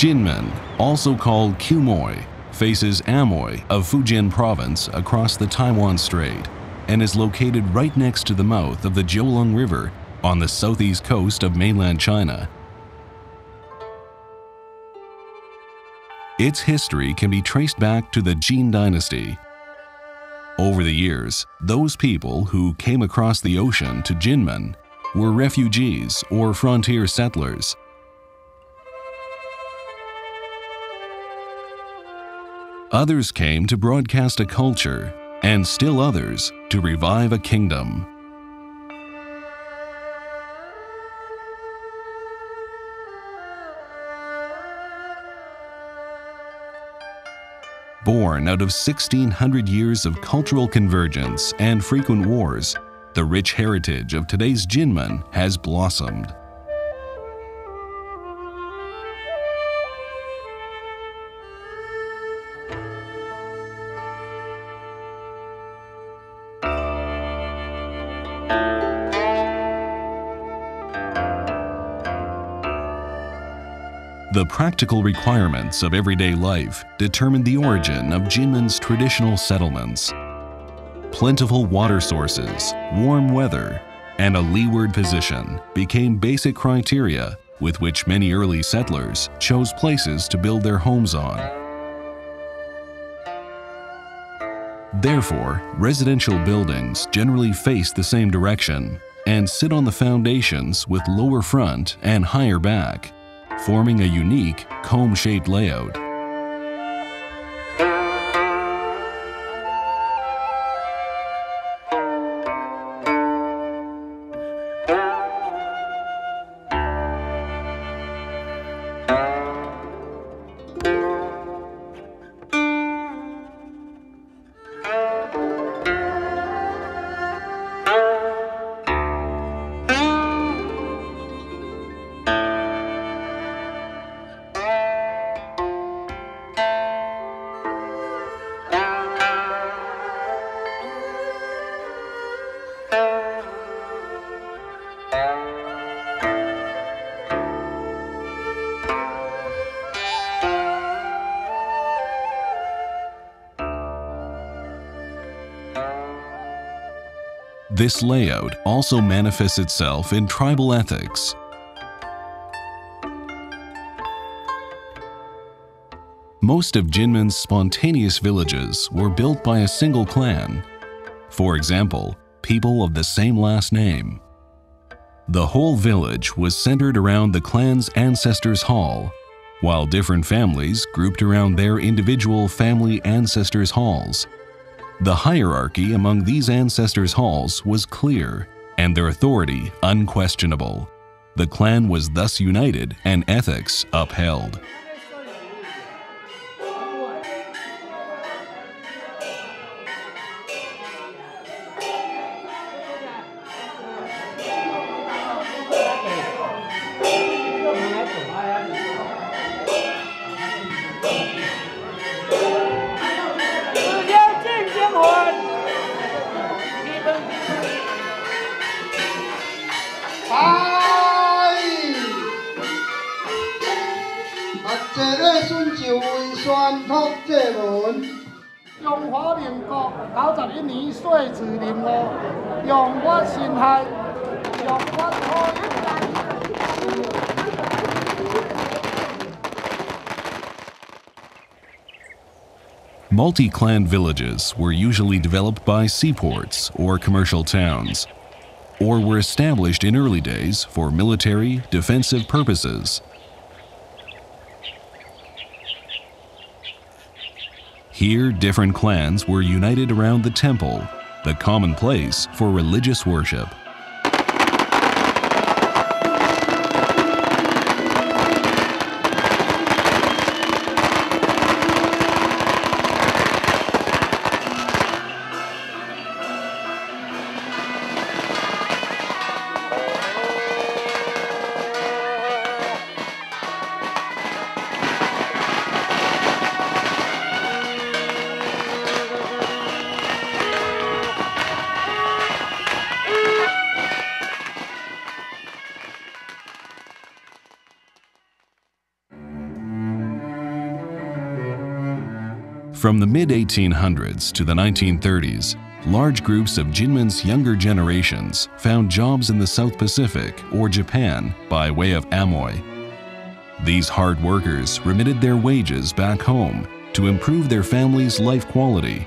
Jinmen, also called Quemoy, faces Amoy of Fujian province across the Taiwan Strait and is located right next to the mouth of the Jiulong River on the southeast coast of mainland China. Its history can be traced back to the Jin Dynasty. Over the years, those people who came across the ocean to Jinmen were refugees or frontier settlers. Others came to broadcast a culture, and still others to revive a kingdom. Born out of 1600 years of cultural convergence and frequent wars, the rich heritage of today's Jinmen has blossomed. The practical requirements of everyday life determined the origin of Jinmen's traditional settlements. Plentiful water sources, warm weather, and a leeward position became basic criteria with which many early settlers chose places to build their homes on. Therefore, residential buildings generally face the same direction and sit on the foundations with lower front and higher back forming a unique comb-shaped layout. This layout also manifests itself in tribal ethics. Most of Jinmen's spontaneous villages were built by a single clan. For example, people of the same last name. The whole village was centered around the clan's ancestors' hall, while different families grouped around their individual family ancestors' halls the hierarchy among these ancestors' halls was clear, and their authority unquestionable. The clan was thus united and ethics upheld. Multi-clan villages were usually developed by seaports or commercial towns, or were established in early days for military, defensive purposes. Here, different clans were united around the temple, the common place for religious worship. From the mid 1800s to the 1930s, large groups of Jinmen's younger generations found jobs in the South Pacific or Japan by way of Amoy. These hard workers remitted their wages back home to improve their family's life quality.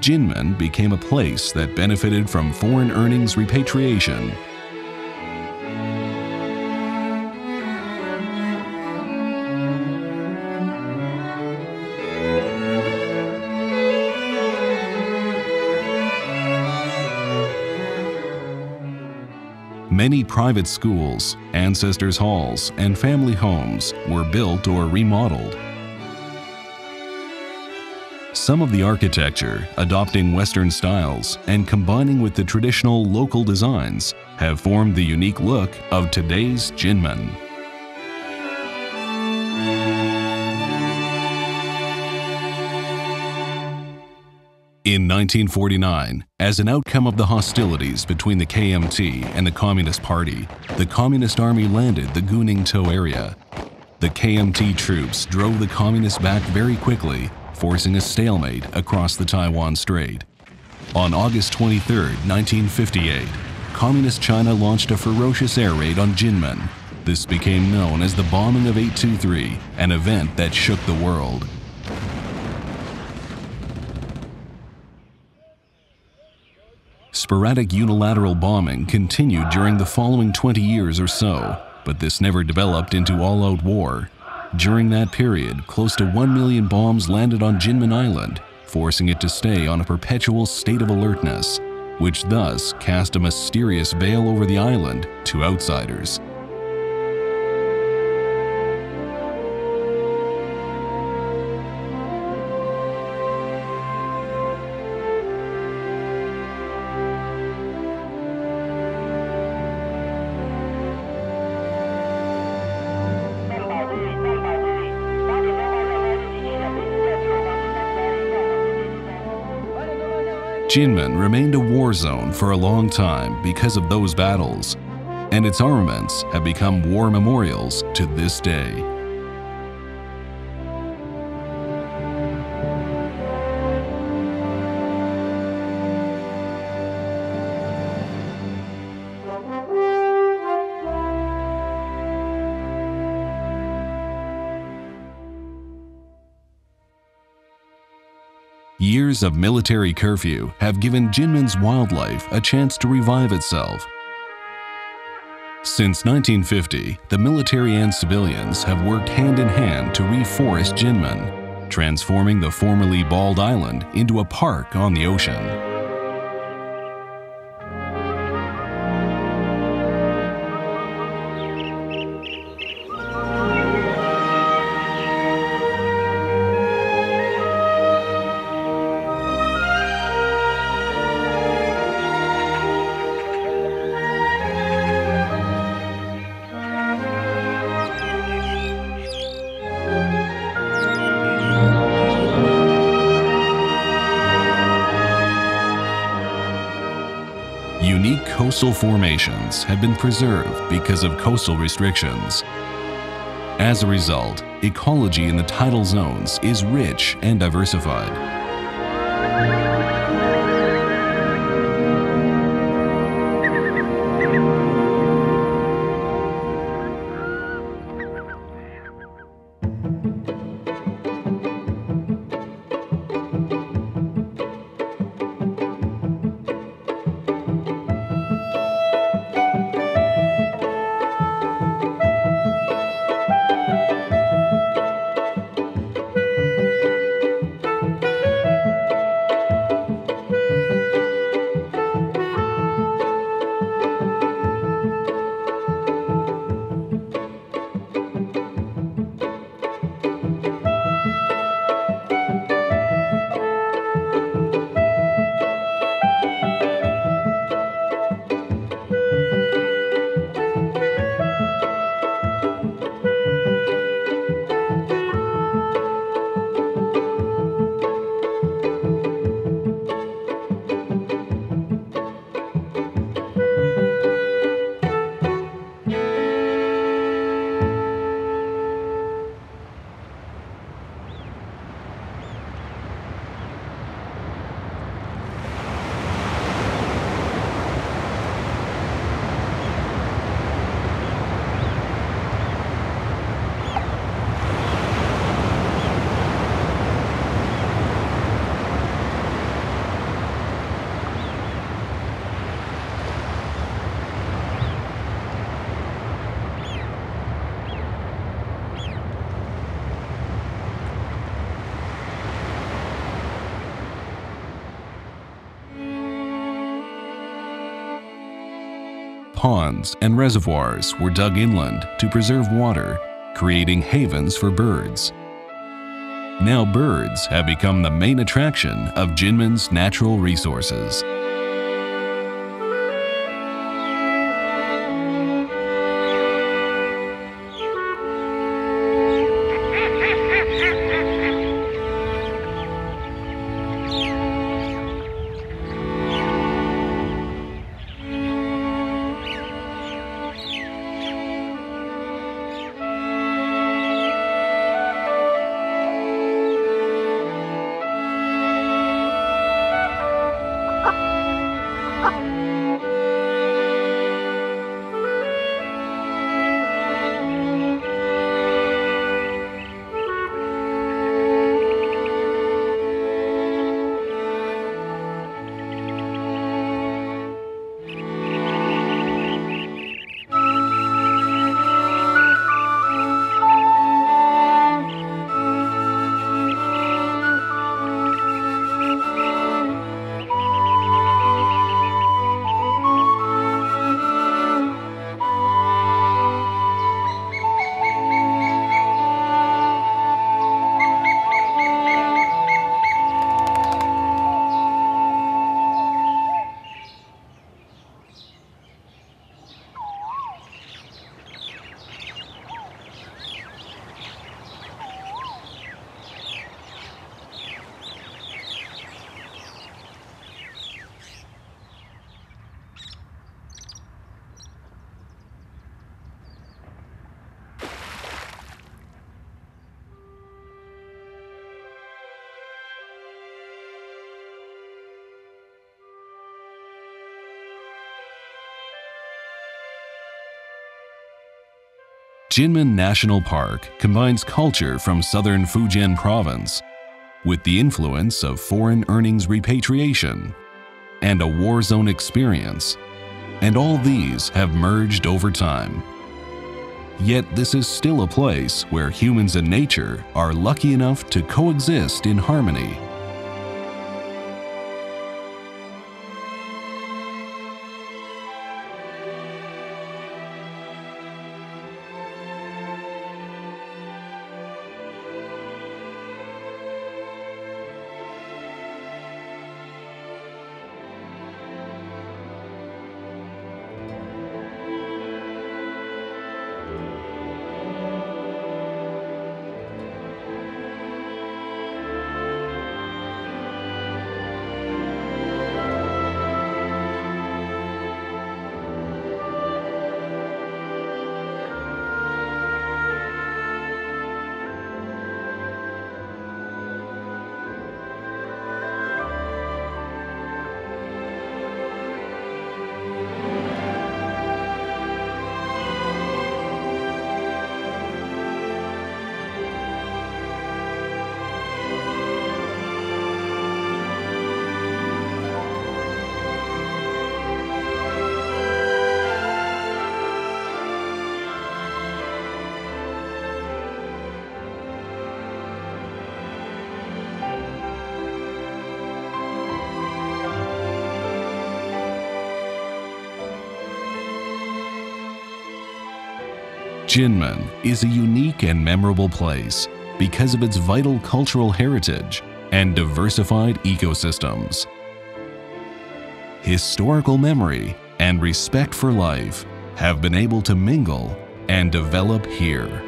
Jinmen became a place that benefited from foreign earnings repatriation private schools, ancestors' halls, and family homes were built or remodeled. Some of the architecture, adopting Western styles and combining with the traditional local designs, have formed the unique look of today's Jinmen. In 1949, as an outcome of the hostilities between the KMT and the Communist Party, the Communist Army landed the Guningtou area. The KMT troops drove the Communists back very quickly, forcing a stalemate across the Taiwan Strait. On August 23, 1958, Communist China launched a ferocious air raid on Jinmen. This became known as the Bombing of 823, an event that shook the world. Sporadic unilateral bombing continued during the following 20 years or so, but this never developed into all out war. During that period, close to 1 million bombs landed on Jinmen Island, forcing it to stay on a perpetual state of alertness, which thus cast a mysterious veil over the island to outsiders. Jinmen remained a war zone for a long time because of those battles, and its armaments have become war memorials to this day. Years of military curfew have given Jinmen's wildlife a chance to revive itself. Since 1950, the military and civilians have worked hand in hand to reforest Jinmen, transforming the formerly bald island into a park on the ocean. Coastal formations have been preserved because of coastal restrictions. As a result, ecology in the tidal zones is rich and diversified. Ponds and reservoirs were dug inland to preserve water, creating havens for birds. Now birds have become the main attraction of Jinmen's natural resources. Jinmen National Park combines culture from southern Fujian province with the influence of foreign earnings repatriation and a war zone experience, and all these have merged over time. Yet this is still a place where humans and nature are lucky enough to coexist in harmony. Jinmen is a unique and memorable place because of its vital cultural heritage and diversified ecosystems. Historical memory and respect for life have been able to mingle and develop here.